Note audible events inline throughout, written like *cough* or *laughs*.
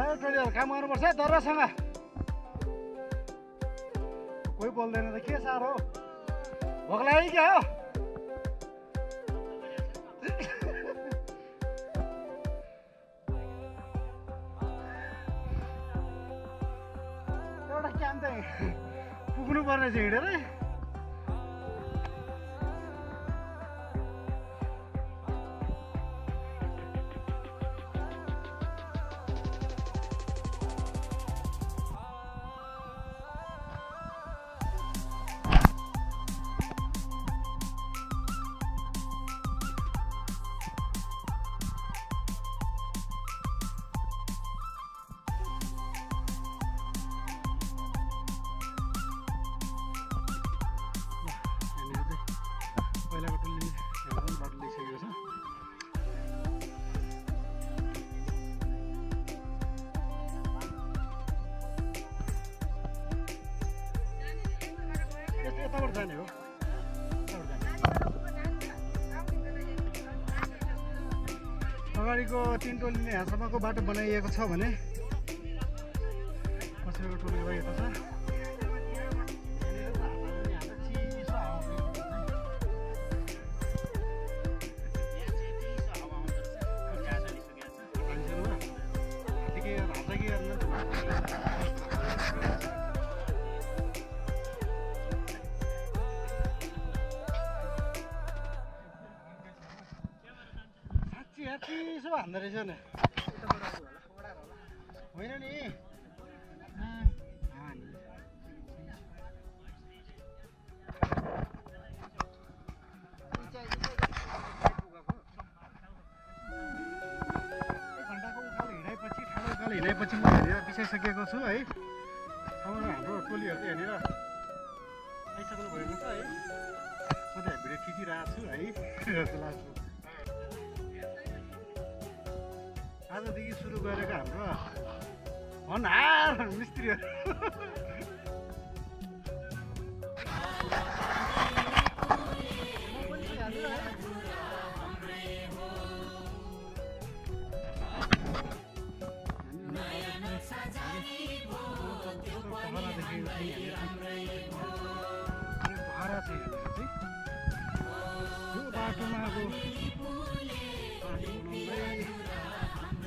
टोलीहरू काम गर्नुपर्छ दर्रासँग कोही बोल्दैन त के साह्रो भोक लाग्यो क्या हो? एउटा चाहिँ पुग्नु पर्ने चाहिँ हिँडेर। जाने हो। अगाडिको तिन टोलीले यहाँसम्मको बाटो बनाइएको छ भने रहेछ नि होइन नि हिँडाएपछि म यहाँनिर बिसाइसकेको छु है अब हाम्रो टोलीहरू यहाँनिर आइसक्नु भएको छ है म त भिडियो खिचिरहेको छु है जस्तो लाग्छ आजदेखि सुरु गरेको हाम्रो हनार मिस्त्रीहरू। बाटोमा अब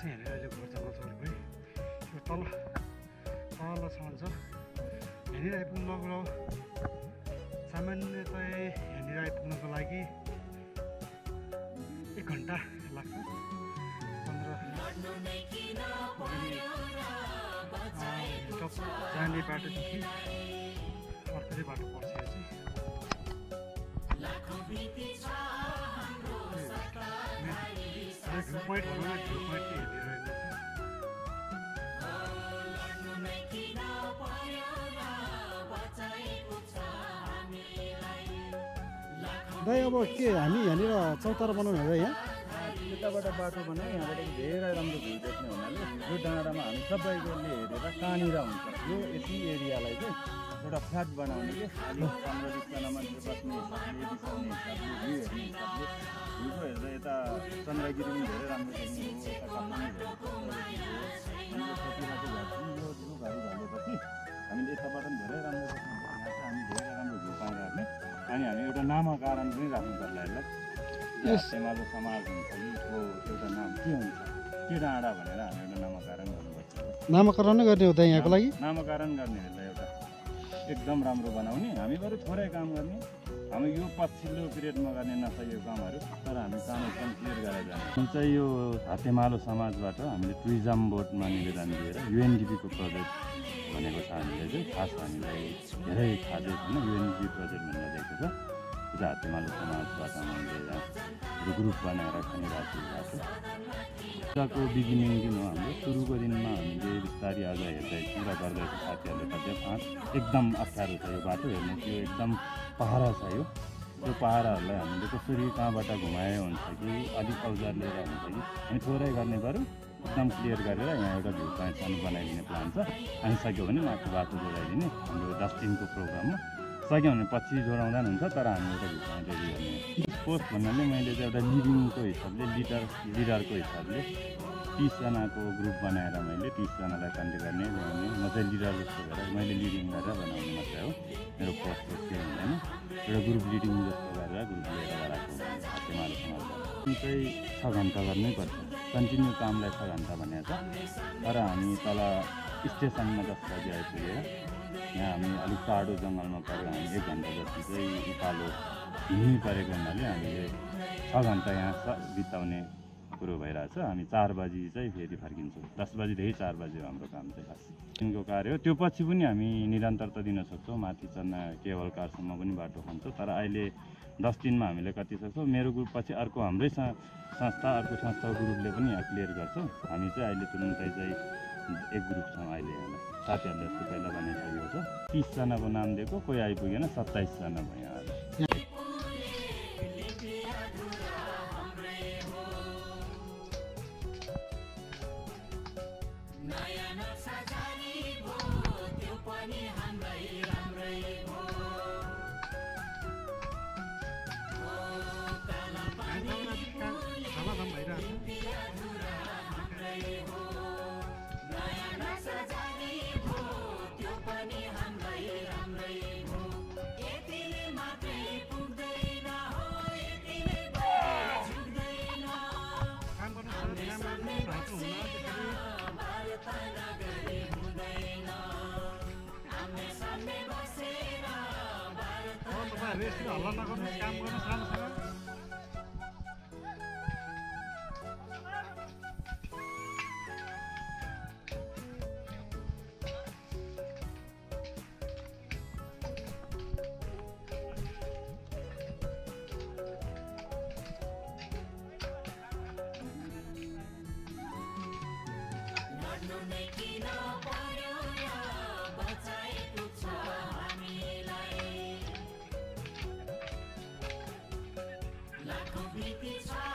छ यहाँनिर अहिले घोर्चामा चढ्यो है यो तल तलसम्म छ। यहाँनिर आइपुग्नको सामान्यतया यहाँनिर आइपुग्नको लागि एक घन्टा लाग्छ। पन्ध्र जाने बाटोदेखि अर्को चाहिँ बाटो पर्छ चाहिँ। छ दाइ अब के हामी यहाँनिर चौतारा बनाउने हो यहाँ। यताबाट बाटो बनायो यहाँबाट धेरै राम्रो भ्यू देख्ने हुनाले यो डाँडामा हामी सबैले हेरेर कहाँनिर हुन्छ। यो यति एरियालाई चाहिँ एउटा फ्ल्याट बनाउने कि? पन्ध्र बिसजना मान्छे बस्ने हिसाबले बिसाउने हिसाबले भ्यू हेर्ने हिसाबले। भ्यूको हेर्दा यता चन्द्रगिरी पनि धेरै राम्रो देख्ने हो यता काठमाडौँ धेरै यो घारी हामीले यताबाट पनि धेरै राम्रो देख्ने हो यहाँ चाहिँ हामी धेरै राम्रो भ्यू अनि हामी एउटा नामकरण पनि राख्नु पर्ला यसलाई। समाज हुन्छ यसको एउटा नाम के हुन्छ? के डाँडा भनेर हामी एउटा नामकरण गर्नुपर्छ नामाकरण नै गर्ने हो त यहाँको लागि? नामकरण गर्ने एकदम राम्रो बनाउने। हामी बरु थोरै काम गर्ने। हामी यो पछिल्लो पिरियडमा गर्ने यो कामहरू तर हामी काम एकदम क्लियर गरेर जाने। जुन चाहिँ यो हातेमालो समाजबाट हामीले टुरिज्म बोर्डमा निवेदन दिएर युएनडिपीको प्रोजेक्ट भनेको छ हामीले चाहिँ खास हामीलाई धेरै थाहा छैन युएनडिपी प्रोजेक्ट भनेर दिएको छ। जातिमालो समाजबाट मैले ग्रुप बनाएर खानिरहेको भएको पूजाको बिगिनिङ दिन हो हाम्रो। सुरुको दिनमा हामीले बिस्तारै आज हेर्दैछौँ र गर्दैछौँ साथीहरूले कतै फाँट एकदम अप्ठ्यारो छ यो बाटो हेर्नु। त्यो एकदम पहाडा छ यो। त्यो पहाडहरूलाई हामीले कसरी कहाँबाट घुमाए हुन्छ कि अलिक औजार लिएर हुन्छ कि हामी थोरै गर्ने गरौँ एकदम क्लियर गरेर यहाँ एउटा भ्यू पोइन्ट सानो बनाइदिने प्लान छ। अनि सक्यो भने माथि बाटो जोडाइदिने हाम्रो दिनको प्रोग्राममा सक्यो भने पछि जोडाउँदा हुन्छ तर हामी एउटा पोइन्ट रेडी गर्ने पोस्ट भन्नाले मैले चाहिँ एउटा लिडिङको हिसाबले लिडर लिडरको हिसाबले तिसजनाको ग्रुप बनाएर मैले तिसजनालाई कन्ट्याक्ट गर्ने ल्याउने म चाहिँ लिडर जस्तो गरेर मैले लिडिङ गरेर बनाउने मात्रै हो। मेरो पोस्ट केही हुँदैन एउटा ग्रुप लिडिङ जस्तो गरेर ग्रुप लिएर गराएको हातेमालो समाजबाट चाहिँ छ घन्टा गर्नै पर्छ कन्टिन्यू कामलाई छ घन्टा भनेको छ तर हामी तल स्टेसनमा बजी आइपुगेर यहाँ हामी अलिक टाढो जङ्गलमा पऱ्यो हामी एक घन्टा जति चाहिँ उकालो हिँड्नु परेको हुनाले हामीले छ घन्टा यहाँ बिताउने कुरो भइरहेछ। हामी चार बजी चाहिँ फेरि फर्किन्छौँ। दस बजीदेखि चार बजी हो हाम्रो काम चाहिँ खास। दिनको कार्य हो। त्यो पछि पनि हामी निरन्तरता दिन सक्छौँ। माथि चढ्न केवल कारसम्म पनि बाटो खन्छौँ। तर अहिले दस दिनमा हामीले कति सक्छौँ? मेरो ग्रुप पछि अर्को हाम्रै संस्था अर्को संस्थाको ग्रुपले पनि यहाँ क्लियर गर्छ। हामी चाहिँ अहिले तुरुन्तै चाहिँ एक ग्रुप छौँ अहिले यहाँ साथीहरूले जस्तो पहिला बनाइसकेको छ तिसजनाको नाम दिएको कोही आइपुगेन सत्ताइसजना भयो। रेस्ट हल्ला Make it. make it.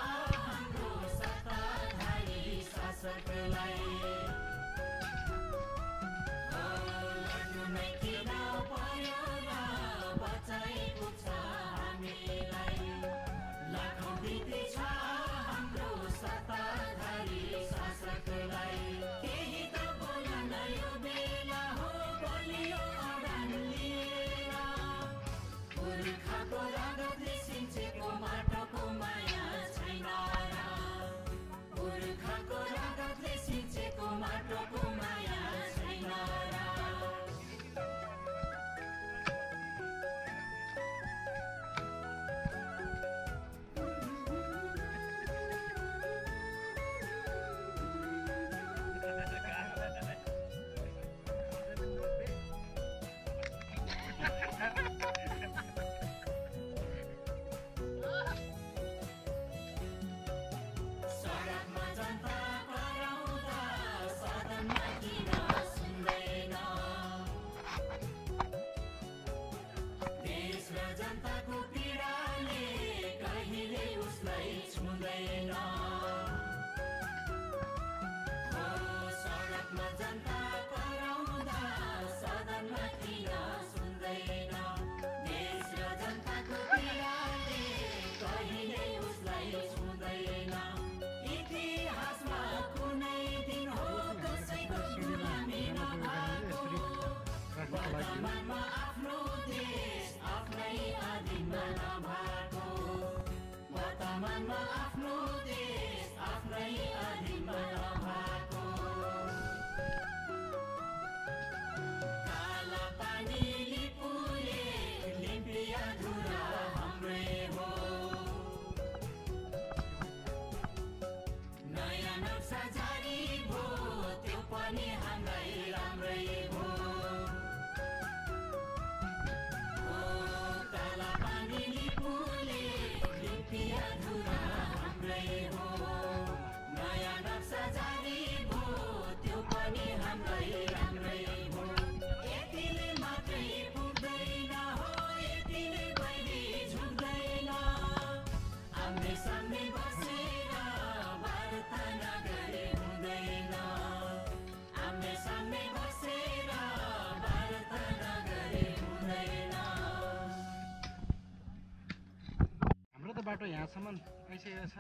बाटो यहाँसम्म आइसकेको छ।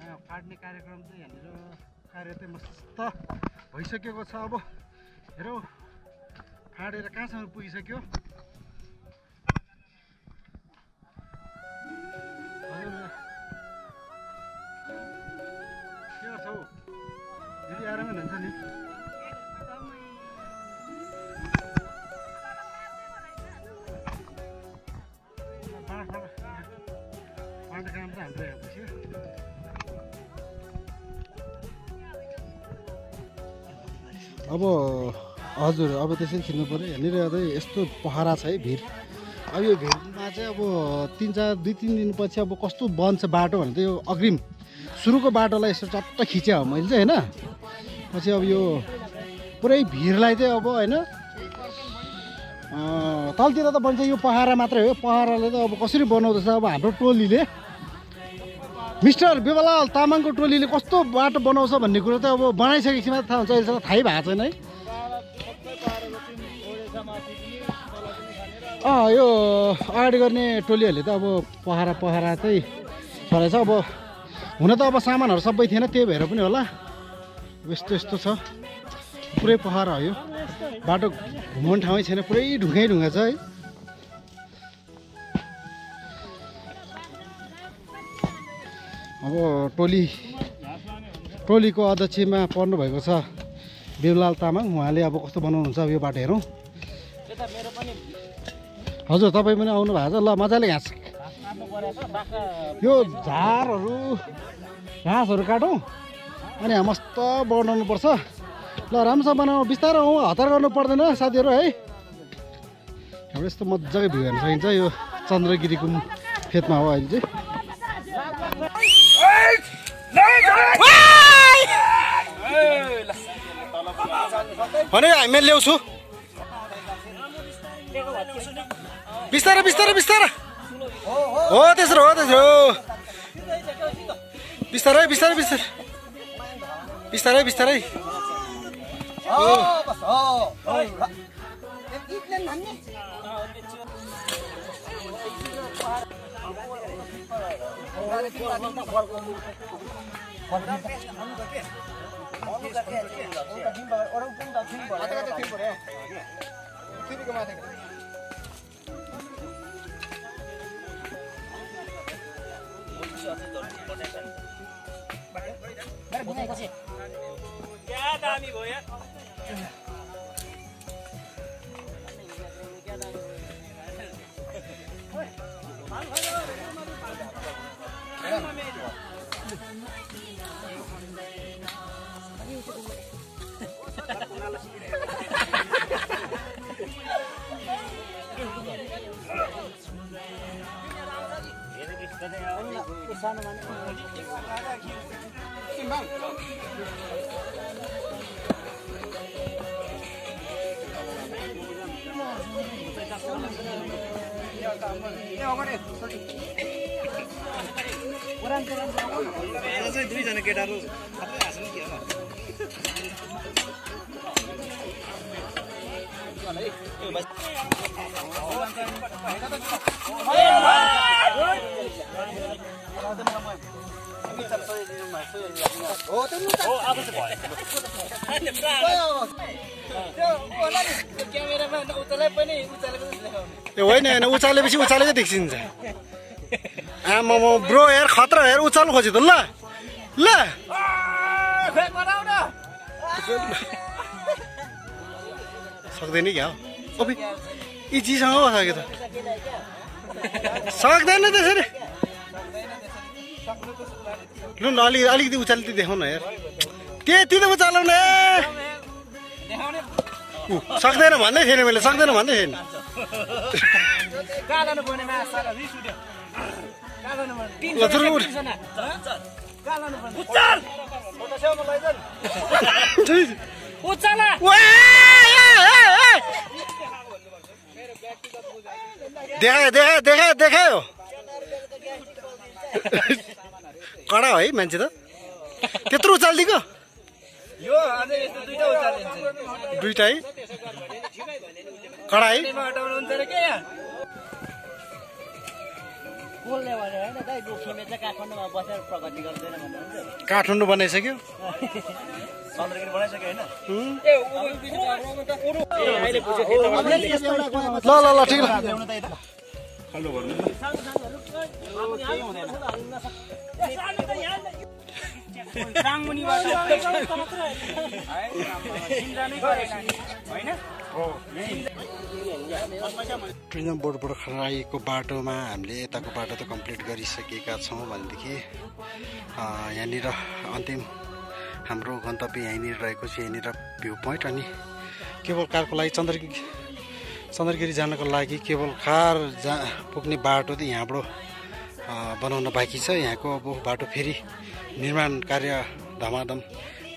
यहाँ फाट्ने कार्यक्रम चाहिँ यहाँनिर कार्य चाहिँ मस्त भइसकेको छ। अब हेरौँ फाटेर कहाँसम्म पुगिसक्यो? हजुर अब त्यसरी खिच्नु पऱ्यो यहाँनिर चाहिँ यस्तो पहरा छ है भिड। अब यो भिडमा चाहिँ अब तिन चार दुई तिन दिनपछि अब कस्तो बन्छ बाटो भने त यो अग्रिम सुरुको बाटोलाई यसो चट्ट खिचेँ हो मैले चाहिँ होइन। पछि अब यो पुरै भिडलाई चाहिँ अब होइन तलतिर त बन्छ यो पहरा मात्रै हो। पहराले त अब कसरी बनाउँदैछ अब हाम्रो टोलीले। मिस्टर बेबलाल तामाङको टोलीले कस्तो बाटो बनाउँछ भन्ने कुरो त अब बनाइसकेपछि मात्रै थाहा हुन्छ अहिलेसम्म थाहै भएको छैन है। अँ यो अगाडि गर्ने टोलीहरूले त अब पहरा पहरा चाहिँ छरेछ अब हुन त अब सामानहरू सबै थिएन त्यही भएर पनि होला। यस्तो यस्तो छ। पुरै पहरा हो यो। बाटो घुमाउने ठाउँै छैन पुरै ढुङ्गै ढुङ्गा छ है। अब टोली टोलीको अध्यक्षमा पर्नुभएको छ बेबलाल तामाङ। उहाँले अब कस्तो बनाउनुहुन्छ अब यो बाटो हेरौँ। हजुर तपाईँ पनि आउनु भएको छ। ल मजाले घाँस यो झारहरू घाँसहरू काटौँ। अनि मस्त बनाउनुपर्छ ल राम्रोसँग बनाउनु बिस्तारो आउँ हतार गर्नु पर्दैन साथीहरू है। हाम्रो यस्तो मजाको भ्यू हेर्न सकिन्छ यो चन्द्रगिरीको फेदमा हो अहिले चाहिँ। भने हामी ल्याउँछु। बिस्तारै बिस्तारै बिस्तारै। हो त्यसो हो त्यसो हो। बिस्तारै बिस्तारै बिस्तारै। बिस्तारै क्या दामी भयो यार दुईजना केटाहरू सबै हाँस्नु के हो त्यो होइन होइन उचालेपछि उचालेकै देखिन्छ। आमा म ब्रो यार खतरा यार उचाल्नु खोज्यो त ल। ल। सक्दैन क्या हो? यी चिसँग हो सक्यो त। सक्दैन त्यसरी लु न अलि अलिकति उचाल्दै देखाउ न यार। त्यति त उचालौ न सक्दैन भन्दै थिएन मैले सक्दैन भन्दै थिएन। ल, तुरु, उठ। वा, ए, ए, ए। देखायो देखायो देखायो देखायो। कडा हो है मान्छे त। त्यत्रो उचालिदिएको? यो अझै यस्तो दुइटा है? कडा है? काठमाडौँ बनाइसक्यो? *laughs* ल ल ल ठिक बोर्डबाट खराइएको बाटोमा हामीले यताको बाटो त कम्प्लिट गरिसकेका छौँ भनेदेखि अ, यहाँनिर अन्तिम हाम्रो गन्तव्य यहीँनिर रहेको छ यहाँनिर भ्यू पोइन्ट अनि केवल कारको लागि चन्द्रगिरी चन्द्रगिरी जानको लागि केवल कार जा पुग्ने बाटो चाहिँ यहाँबाट बनाउन बाँकी छ। यहाँको अब बाटो फेरि निर्माण कार्य धमाधम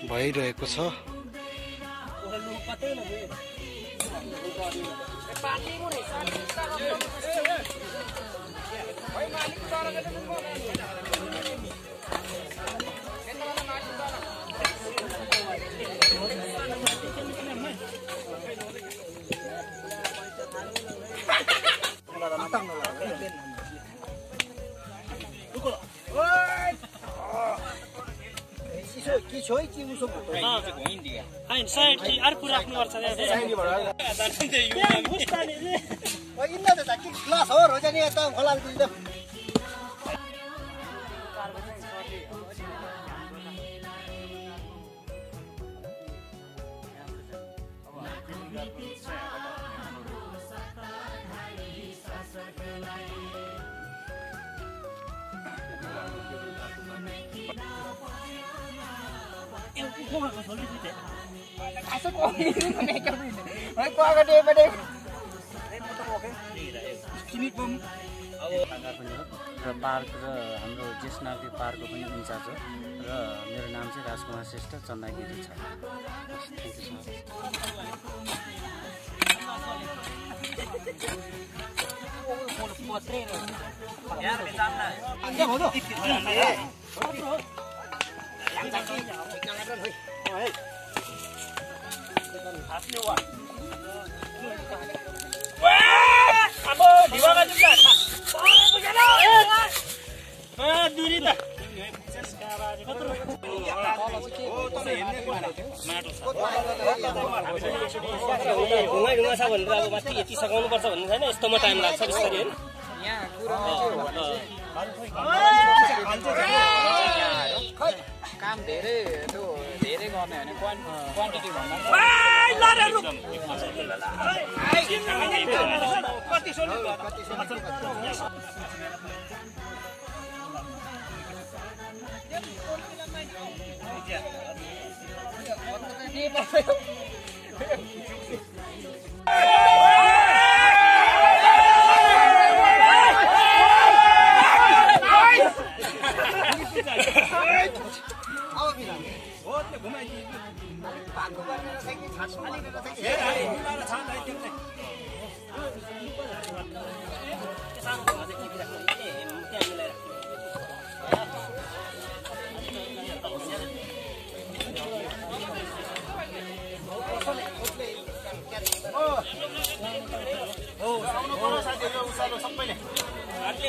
भइरहेको छ। होइन साइड चाहिँ अर्को राख्नुपर्छ र पार्क र हाम्रो ज्येष्ठ नागरिक पार्कको पनि इन्चार्ज हो र मेरो नाम चाहिँ राजकुमार श्रेष्ठ चन्दागिरी छ। थ्याङ्क यू सो मच ढुङ्गा ढुङ्गा छ भनेर अब माथि यति सघाउनु पर्छ भन्ने छैन यस्तोमा टाइम लाग्छ बिस्तारै होइन काम धेरै Hey! मैले पाको मिलाएर आउनु साथीहरू उसालो सबैले हातले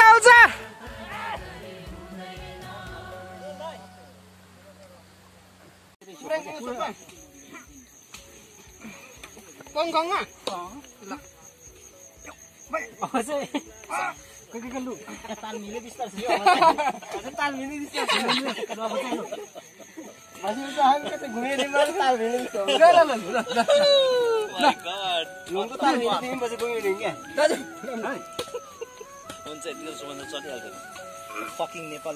पछि आउँछ माथि माथि आउँछ हुन्छ यतिको सम्बन्ध चलिहाल्छ फकिङ नेपाल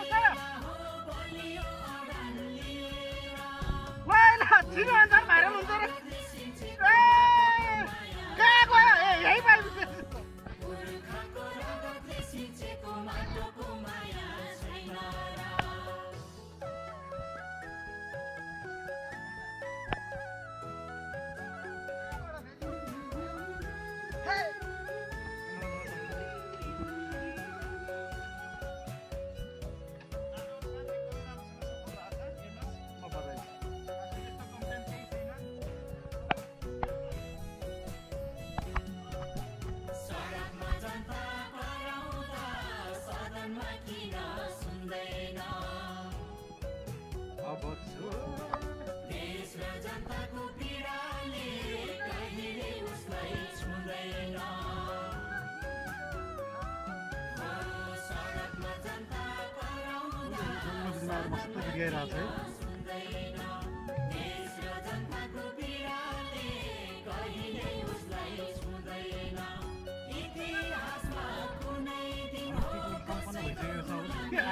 今天晚上咱买的么多的 मस्त गीत गाइरहेको छ है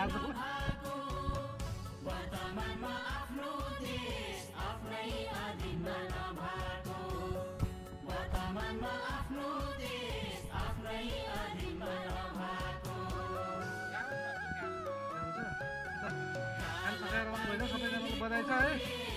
सम्पन्न 预备开